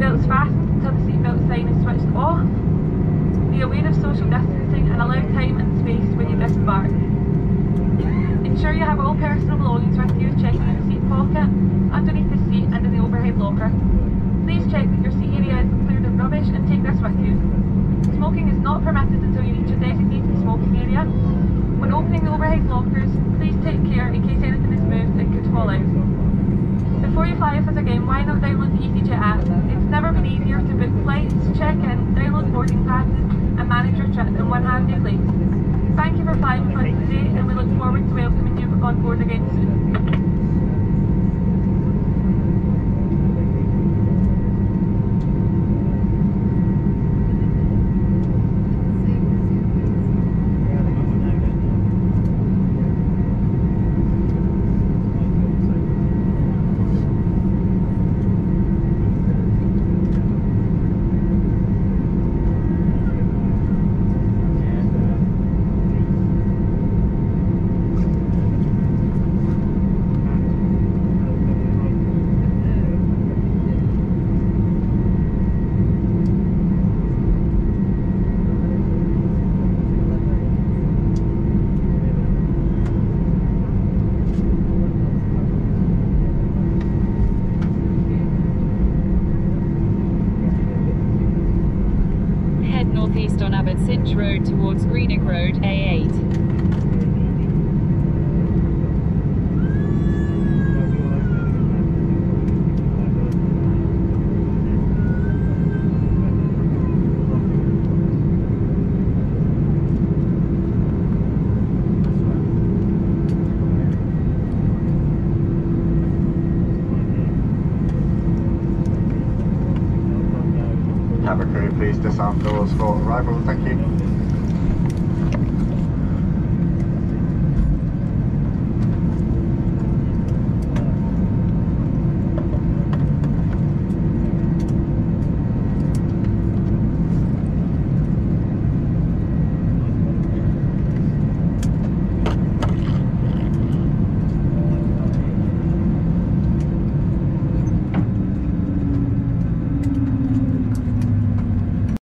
seatbelts fast until the seatbelt sign is switched off. Be aware of social distancing and allow time and space when you disembark. Ensure you have all personal belongings with you, checking in the seat pocket, underneath the seat and in the overhead locker. Please check that your seat area is cleared of rubbish and take this with you. Smoking is not permitted until you reach your designated smoking area. When opening the overhead lockers, please take care in case anything is moved and could fall out. Before you fly with us again, why not download the EasyJet app? It's never been easier to book flights, check in, download boarding passes and manage your trip in one handy place. Thank you for flying with us today and we look forward to welcoming you on board again soon. Road, A8. Cabin crew, please disarm doors for arrival. Thank you.